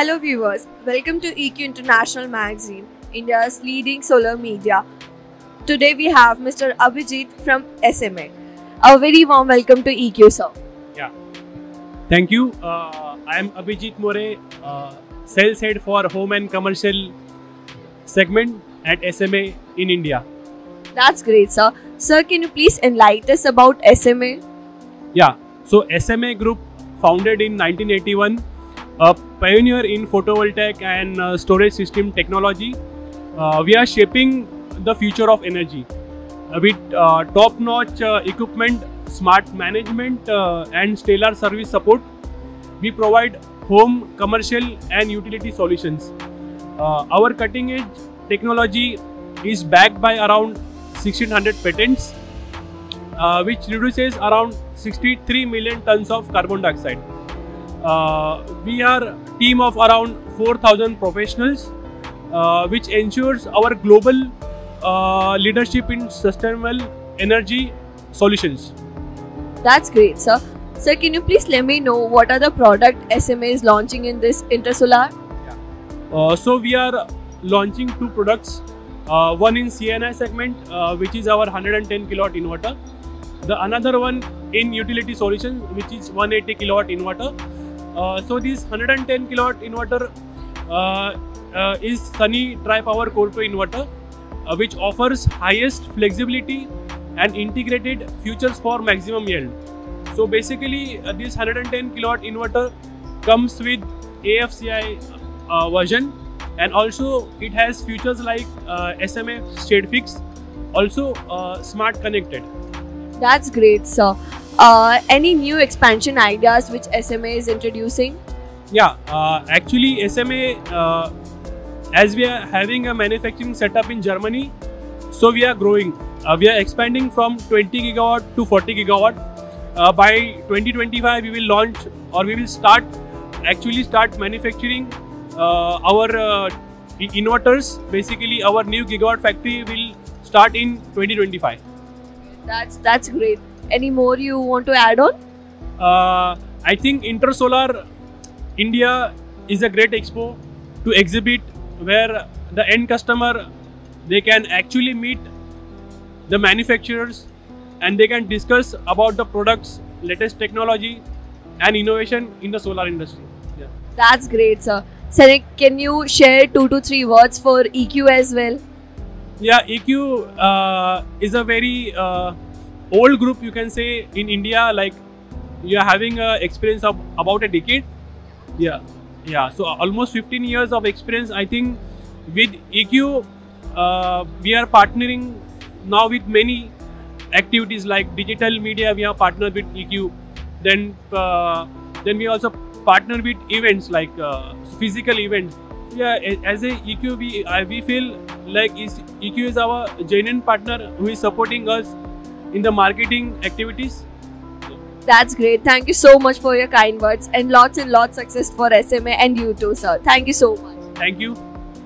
Hello, viewers. Welcome to EQ International Magazine, India's leading solar media. Today we have Mr. Abhijeet from SMA. A very warm welcome to EQ, sir. Yeah. Thank you. Uh, I am Abhijeet More, uh, sales head for home and commercial segment at SMA in India. That's great, sir. Sir, can you please enlighten us about SMA? Yeah, so SMA Group, founded in 1981, a pioneer in photovoltaic and uh, storage system technology. Uh, we are shaping the future of energy uh, with uh, top-notch uh, equipment, smart management, uh, and stellar service support. We provide home, commercial, and utility solutions. Our cutting-edge technology is backed by around 1600 patents, which reduces around 63 million tons of carbon dioxide. Uh, we are a team of around 4000 professionals, uh, which ensures our global uh, leadership in sustainable energy solutions. That's great, sir. Sir, can you please let me know what are the product SMA is launching in this Intersolar? Uh, so we are launching two products. Uh, one in C&I segment, uh, which is our 110 kilowatt inverter. The another one in utility solutions, which is 180 kilowatt inverter. Uh, so this 110 kilowatt inverter uh, uh, is Sunny Tripower Core 2 inverter, which offers highest flexibility and integrated features for maximum yield. So basically, this 110 kilowatt inverter comes with AFCI version and also it has features like uh, SMA ShadeFix, also uh, smart connected. That's great, sir. Uh, any new expansion ideas which SMA is introducing? Yeah, uh, actually SMA, uh, as we are having a manufacturing setup in Germany, so we are growing. Uh, we are expanding from 20 gigawatt to 40 gigawatt. Uh, by 2025, we will launch or we will start actually start manufacturing uh, our uh, inverters. Basically, our new gigawatt factory will start in 2025. That's that's great. Any more you want to add on? Uh, I think Intersolar India is a great expo to exhibit where the end customer they can actually meet the manufacturers and they can discuss about the products, latest technology and innovation in the solar industry. Yeah. That's great, sir. Sir, can you share two to three words for EQ as well? Yeah, EQ uh, is a very uh, old group, you can say, in India. Like you are having a experience of about a decade. Yeah, yeah. So almost 15 years of experience. I think with EQ, uh, we are partnering now with many activities like digital media. We are partnered with EQ. Then, uh, then we also partner with events like uh, physical events. Yeah, as a EQ, we we feel like is EQ is our genuine partner who is supporting us in the marketing activities. That's great. Thank you so much for your kind words and lots and lots success for SMA and you too, sir. Thank you so much. Thank you.